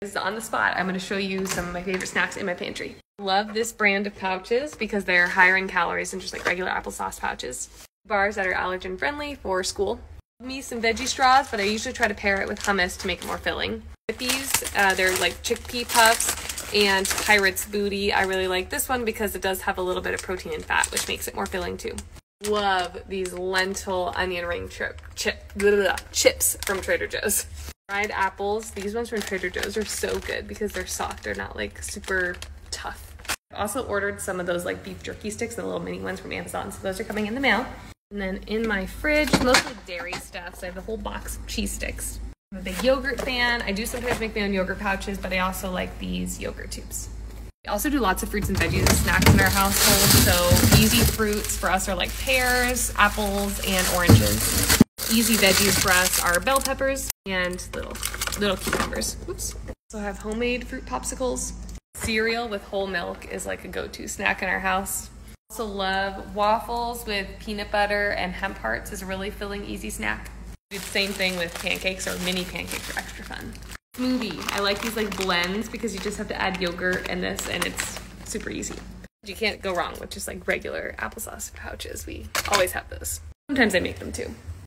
Is on the spot. I'm going to show you some of my favorite snacks in my pantry. Love this brand of pouches because they're higher in calories than just like regular applesauce pouches. Bars that are allergen friendly for school. Me some veggie straws, but I usually try to pair it with hummus to make it more filling. With these, uh, they're like chickpea puffs and Pirate's Booty. I really like this one because it does have a little bit of protein and fat, which makes it more filling too. Love these lentil onion ring chip, chip blah, blah, blah, chips from Trader Joe's. Fried apples. These ones from Trader Joe's are so good because they're soft. They're not like super tough. I also ordered some of those like beef jerky sticks, the little mini ones from Amazon. So those are coming in the mail. And then in my fridge, mostly dairy stuff. So I have a whole box of cheese sticks. I'm a big yogurt fan. I do sometimes make my own yogurt pouches, but I also like these yogurt tubes. We also do lots of fruits and veggies and snacks in our household. So easy fruits for us are like pears, apples, and oranges. Easy veggies for us are bell peppers and little little cucumbers. Oops. So I have homemade fruit popsicles. Cereal with whole milk is like a go-to snack in our house. Also love waffles with peanut butter and hemp hearts is a really filling, easy snack. Do the same thing with pancakes or mini pancakes are extra fun. Smoothie. I like these like blends because you just have to add yogurt and this and it's super easy. You can't go wrong with just like regular applesauce pouches. We always have those. Sometimes I make them too.